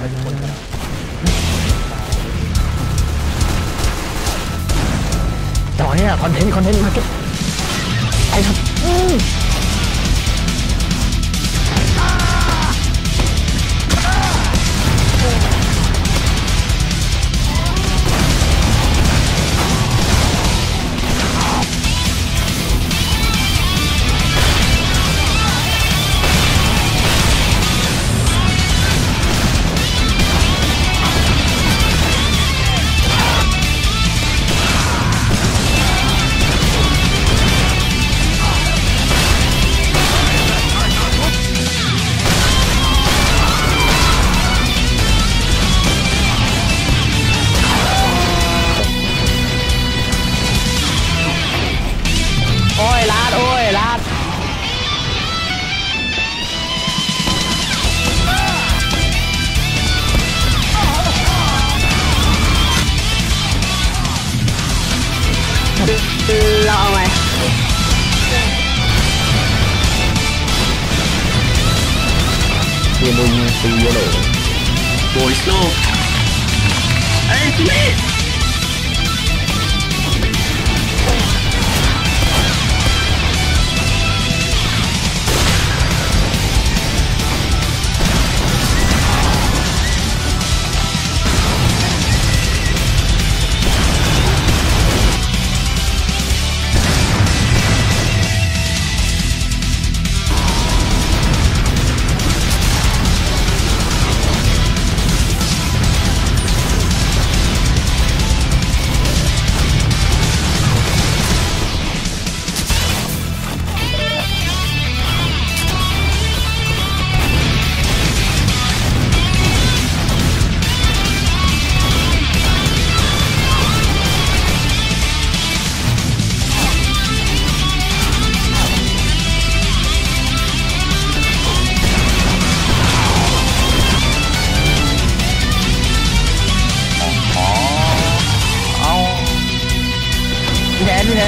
ไปทุกคนครับต่อเนี่ยคอนเทนต์คอนเทนต์มาเก็ต 老外。移动速度。Boost。Aim!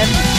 Amen.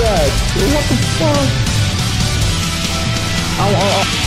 What the fuck? Ow, ow, ow.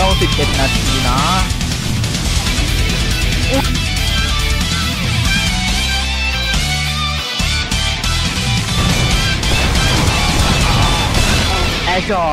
ต้อง11 นาทีนะแอชอ